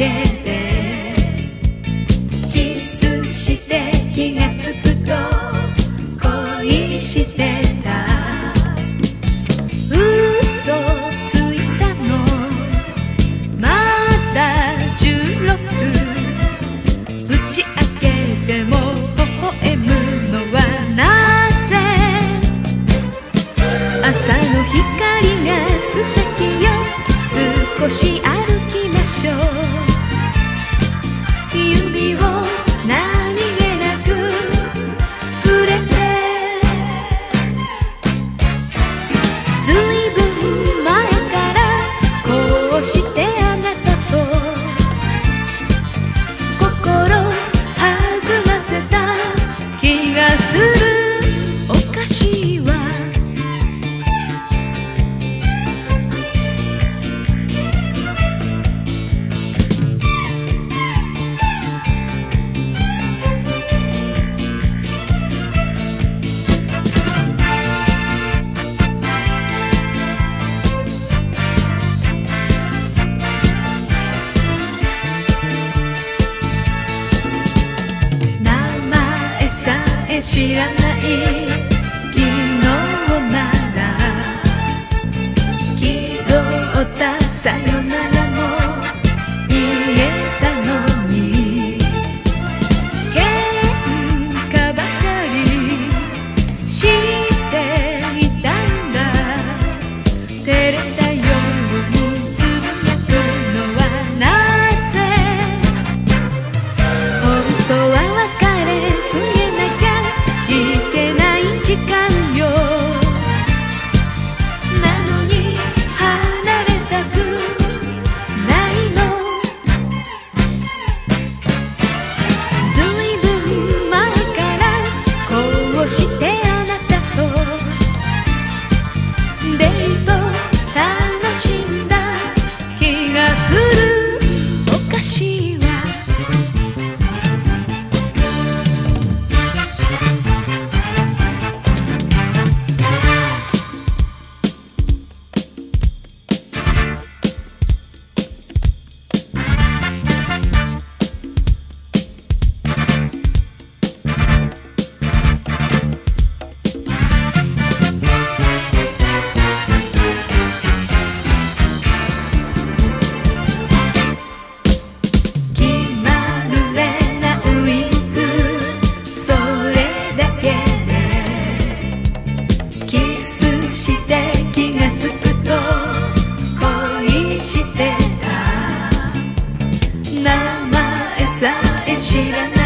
けでキスして気がつくと恋してた。嘘ついたの。まだ16打ち明けても微笑むのはなぜ？朝の光が素敵よ。少し知らない。Sẽ. 在一起